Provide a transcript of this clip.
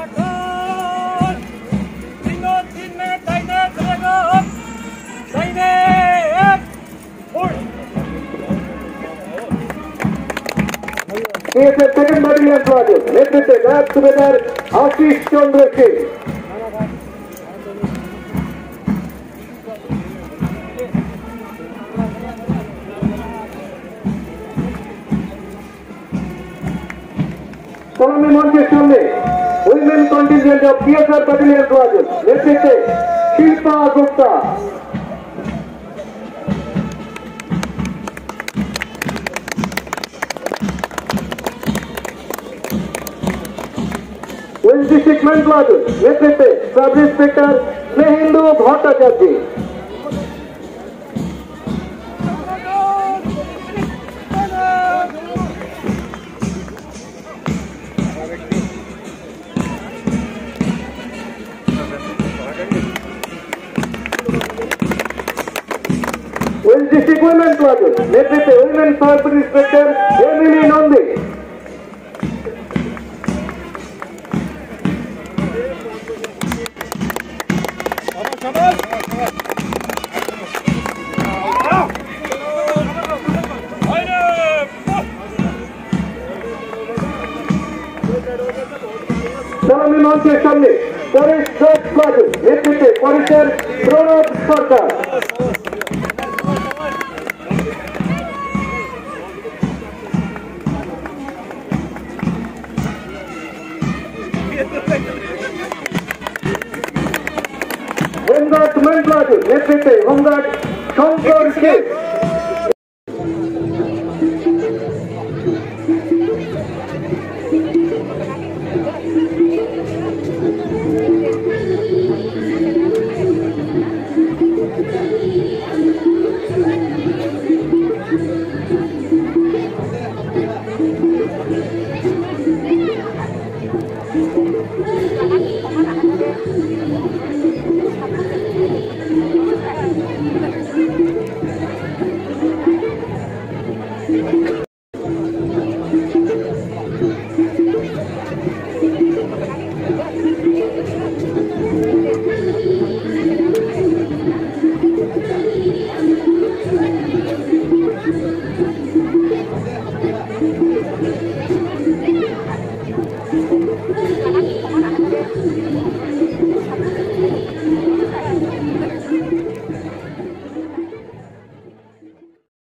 Platoon! Sinod din में दाहिने चलेगा अब दाहिने एक push TSF Second Battalion Platoon, नेतृत्व नायक सुबेदार आशीष चंद्र सिंह সালামি মঞ্চের সামনে women contingent of TSR battalion platoon নেতৃত্বে Shilpa Gupta west district man platoon নেতৃত্বে sub inspector Snehendu Pacific Women Project, led with the Women First Instructor Emily Nondi. সালামি মঞ্চের সামনে পরেশ দত্ত নেতৃত্বে পরেশের প্রণব সরকার Vanguard Men's Lodge, Nepete, Vanguard, Shankar K.